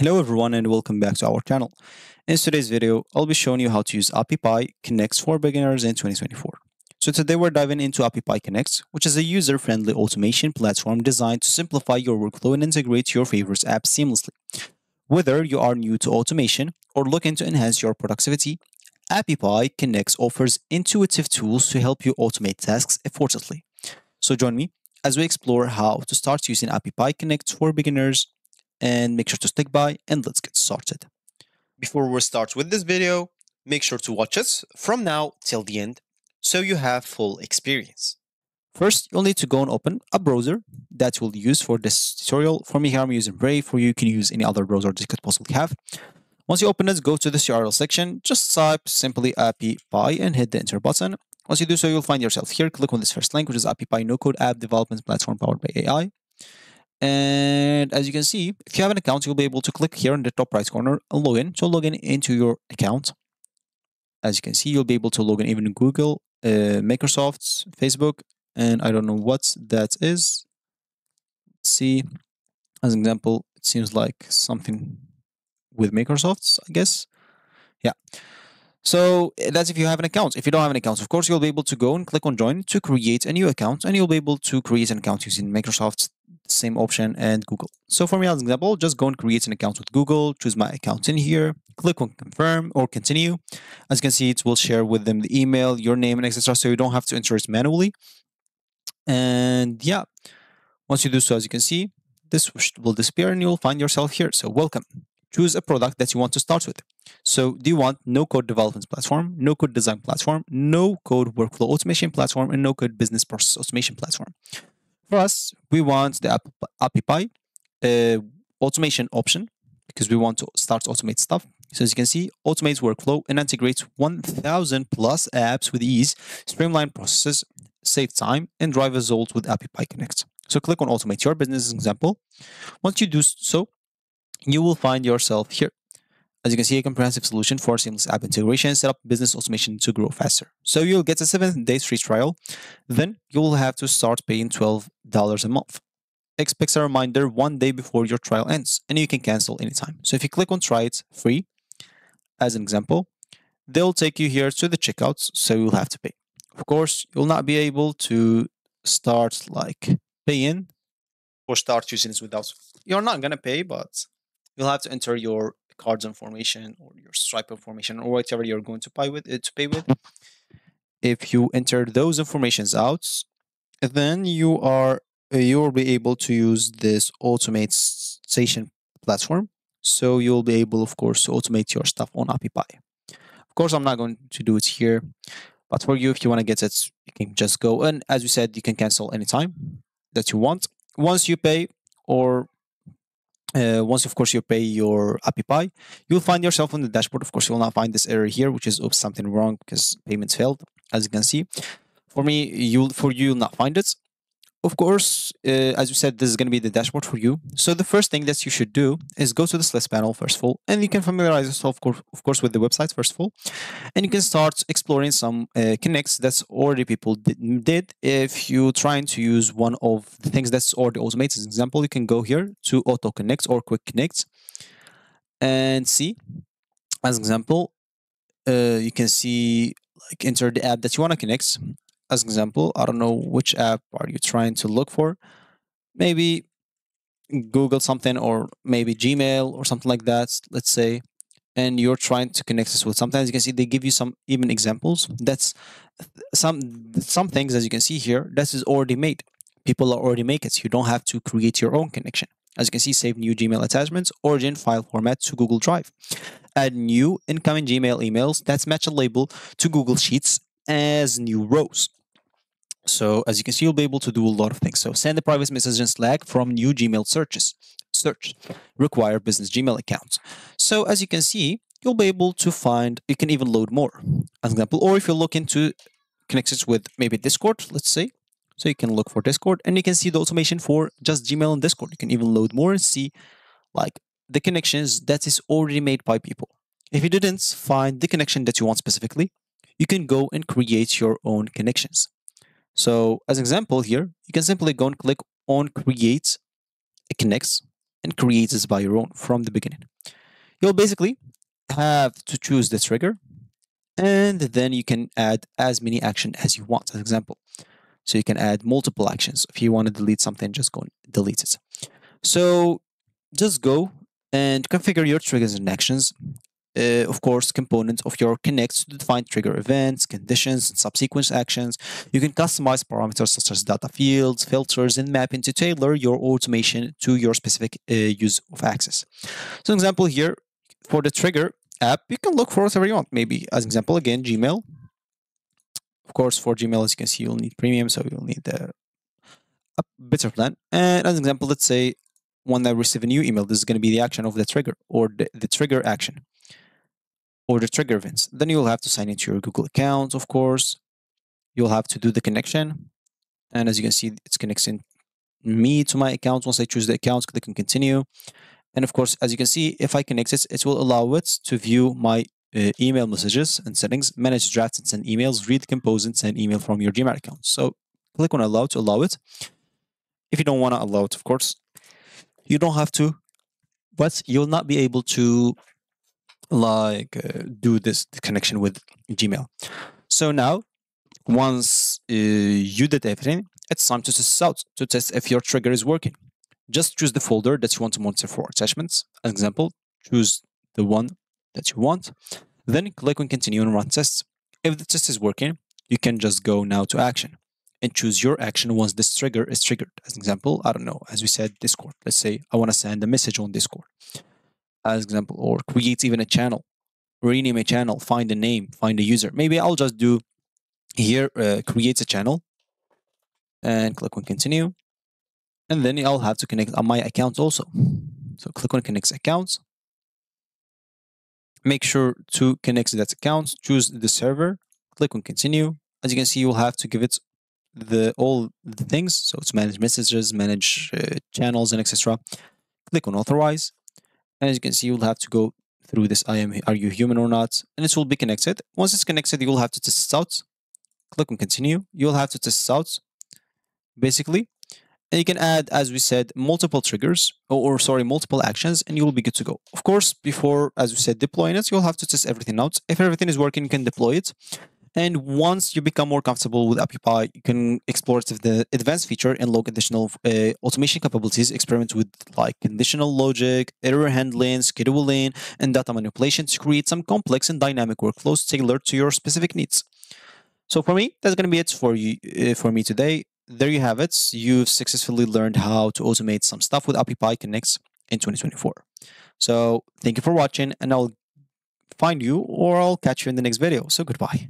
Hello everyone and welcome back to our channel. In today's video, I'll be showing you how to use AppyPie Connects for beginners in 2024. So today we're diving into AppyPie Connects, which is a user-friendly automation platform designed to simplify your workflow and integrate your favorite apps seamlessly. Whether you are new to automation or looking to enhance your productivity, AppyPie Connects offers intuitive tools to help you automate tasks effortlessly. So join me as we explore how to start using AppyPie Connects for beginners and make sure to stick by and let's get started. Before we start with this video, make sure to watch us from now till the end so you have full experience. First, you'll need to go and open a browser that we'll use for this tutorial. For me here, I'm using Brave. For you, you can use any other browser that you could possibly have. Once you open it, go to this URL section, just type simply AppyPie and hit the enter button. Once you do so, you'll find yourself here. Click on this first link, which is AppyPie no-code app development platform powered by AI. And as you can see, if you have an account, you'll be able to click here in the top right corner and log in. So log in into your account. As you can see, you'll be able to log in even Google, uh, Microsoft, Facebook, and I don't know what that is. Let's see, as an example, it seems like something with Microsoft, I guess. Yeah. So that's if you have an account. If you don't have an account, of course, you'll be able to go and click on join to create a new account and you'll be able to create an account using Microsoft same option and Google. So for me as an example, just go and create an account with Google, choose my account in here, click on confirm or continue. As you can see, it will share with them the email, your name and etc. So you don't have to enter it manually. And yeah, once you do so, as you can see, this will disappear and you'll find yourself here. So welcome. Choose a product that you want to start with. So do you want no code development platform, no code design platform, no code workflow automation platform, and no code business process automation platform? For us, we want the AppyPie uh, automation option because we want to start to automate stuff. So as you can see, automates workflow and integrates 1000 plus apps with ease, streamline processes, save time, and drive results with AppyPie Connect. So click on automate your business example. Once you do so, you will find yourself here. As you can see, a comprehensive solution for seamless app integration, set up business automation to grow faster. So you'll get a seven days free trial. Then you'll have to start paying $12 a month. Expect a reminder one day before your trial ends, and you can cancel anytime. So if you click on try it free, as an example, they'll take you here to the checkouts, so you'll have to pay. Of course, you'll not be able to start like paying or start using this without. You're not gonna pay, but you'll have to enter your cards information or your Stripe information or whatever you're going to pay with uh, to pay with. If you enter those informations out, then you are uh, you will be able to use this automate station platform. So you'll be able, of course, to automate your stuff on AppyPie. Of course, I'm not going to do it here, but for you, if you want to get it, you can just go. And as we said, you can cancel anytime that you want. Once you pay, or uh, once, of course, you pay your AppyPie, you'll find yourself on the dashboard. Of course, you will not find this error here, which is oops, something wrong because payments failed, as you can see. For me, you'll for you, you'll not find it of course, uh, as you said, this is going to be the dashboard for you. So the first thing that you should do is go to the list panel first of all, and you can familiarize yourself, of course, with the website first of all, and you can start exploring some uh, connects that's already people did. If you're trying to use one of the things that's already automated, as an example, you can go here to Auto Connect or Quick Connect and see. As an example, uh, you can see like enter the app that you want to connect as an example, I don't know which app are you trying to look for. Maybe Google something or maybe Gmail or something like that, let's say, and you're trying to connect this with sometimes you can see they give you some even examples. That's some some things as you can see here, this is already made. People are already make it. So You don't have to create your own connection. As you can see, save new Gmail attachments, origin file format to Google Drive. Add new incoming Gmail emails. That's match a label to Google Sheets as new rows. So as you can see, you'll be able to do a lot of things. So send a private message in Slack from new Gmail searches. Search require business Gmail accounts. So as you can see, you'll be able to find, you can even load more. As an example, or if you look into connections with maybe Discord, let's say. So you can look for Discord and you can see the automation for just Gmail and Discord. You can even load more and see like the connections that is already made by people. If you didn't find the connection that you want specifically, you can go and create your own connections. So as an example here, you can simply go and click on create it connects and create this by your own from the beginning. You'll basically have to choose the trigger and then you can add as many action as you want, as example. So you can add multiple actions. If you want to delete something, just go and delete it. So just go and configure your triggers and actions. Uh, of course, components of your connects to define trigger events, conditions, and subsequent actions. You can customize parameters such as data fields, filters, and mapping to tailor your automation to your specific uh, use of access. So, an example here for the trigger app, you can look for whatever you want. Maybe, as an example, again, Gmail. Of course, for Gmail, as you can see, you'll need premium, so you'll need the a better plan. And as an example, let's say when I receive a new email, this is going to be the action of the trigger or the, the trigger action or the trigger events. Then you'll have to sign into your Google account, of course. You'll have to do the connection. And as you can see, it's connecting me to my account. Once I choose the account, click on continue. And of course, as you can see, if I connect it, it will allow it to view my uh, email messages and settings, manage drafts and send emails, read, compose, and email from your Gmail account. So click on allow to allow it. If you don't want to allow it, of course, you don't have to, but you'll not be able to like uh, do this connection with Gmail. So now, once uh, you did everything, it's time to test out to test if your trigger is working. Just choose the folder that you want to monitor for attachments. As example, choose the one that you want. Then click on continue and run tests. If the test is working, you can just go now to action and choose your action once this trigger is triggered. As an example, I don't know, as we said, Discord. Let's say I want to send a message on Discord, as example, or create even a channel, rename a channel, find a name, find a user. Maybe I'll just do here, uh, create a channel and click on continue. And then I'll have to connect on my account also. So click on connect accounts. Make sure to connect that account, choose the server, click on continue. As you can see, you'll have to give it the all the things. So it's manage messages, manage uh, channels, and etc. Click on authorize, and as you can see, you'll have to go through this. I am. Are you human or not? And it will be connected. Once it's connected, you will have to test it out. Click on continue. You'll have to test it out. Basically, and you can add, as we said, multiple triggers or, or, sorry, multiple actions, and you will be good to go. Of course, before, as we said, deploying it, you'll have to test everything out. If everything is working, you can deploy it. And once you become more comfortable with AppyPie, you can explore the advanced feature and log additional uh, automation capabilities, experiment with like conditional logic, error handling, scheduling, and data manipulation to create some complex and dynamic workflows tailored to your specific needs. So for me, that's going to be it for you uh, for me today. There you have it. You've successfully learned how to automate some stuff with AppyPie Connects in 2024. So thank you for watching, and I'll find you or I'll catch you in the next video. So goodbye.